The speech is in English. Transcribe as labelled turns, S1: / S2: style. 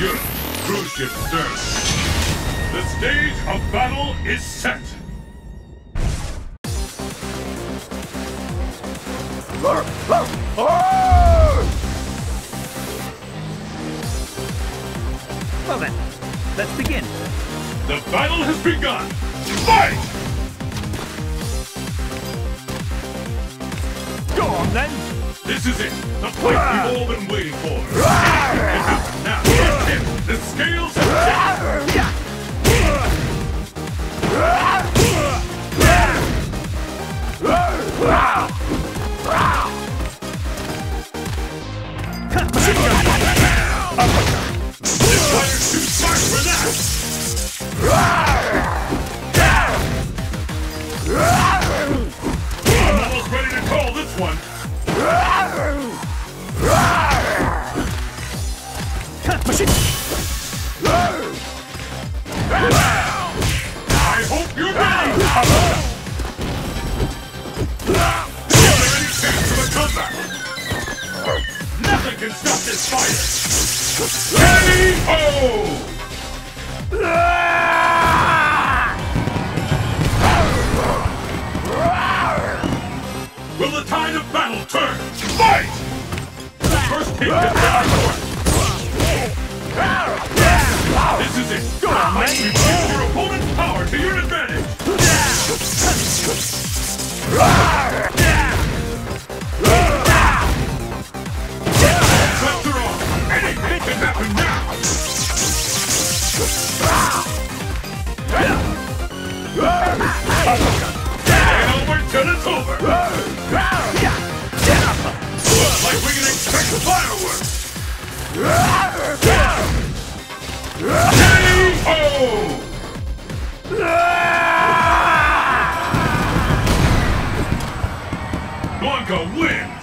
S1: Europe, cruise ship stern. The stage of battle is set. Oh!
S2: Well then, let's begin.
S1: The battle has begun. Fight!
S2: Go on then!
S1: This is it. The fight we've ah! all been waiting for. Ah! It can now. This fighter's too smart stop this fighter. K.O. Will the tide of battle turn? Fight! First is. This is it. Go on, man. You've used your opponent's power to your advantage. Over like we can expect fireworks. K.O. Blanka wins!